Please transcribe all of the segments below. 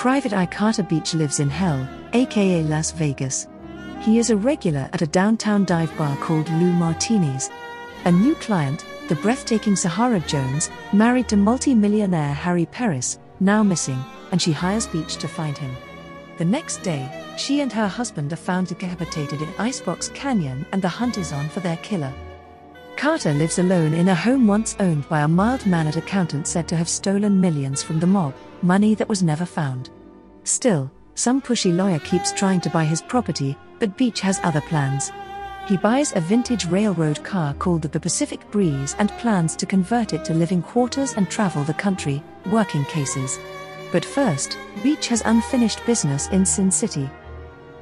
Private Eye Carter Beach lives in hell, aka Las Vegas. He is a regular at a downtown dive bar called Lou Martini's. A new client, the breathtaking Sahara Jones, married to multi-millionaire Harry Peris, now missing, and she hires Beach to find him. The next day, she and her husband are found decapitated in Icebox Canyon and the hunt is on for their killer. Carter lives alone in a home once owned by a mild mannered accountant said to have stolen millions from the mob, money that was never found. Still, some pushy lawyer keeps trying to buy his property, but Beach has other plans. He buys a vintage railroad car called the Pacific Breeze and plans to convert it to living quarters and travel the country, working cases. But first, Beach has unfinished business in Sin City.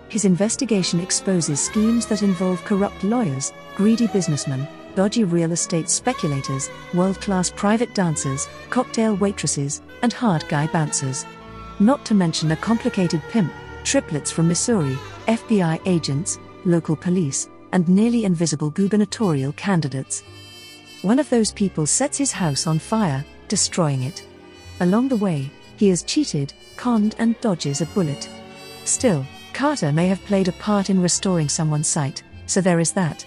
His investigation exposes schemes that involve corrupt lawyers, greedy businessmen, dodgy real estate speculators, world class private dancers, cocktail waitresses, and hard guy bouncers. Not to mention a complicated pimp, triplets from Missouri, FBI agents, local police, and nearly invisible gubernatorial candidates. One of those people sets his house on fire, destroying it. Along the way, he is cheated, conned, and dodges a bullet. Still, Carter may have played a part in restoring someone's sight, so there is that.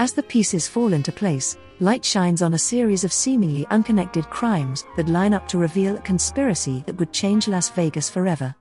As the pieces fall into place, light shines on a series of seemingly unconnected crimes that line up to reveal a conspiracy that would change Las Vegas forever.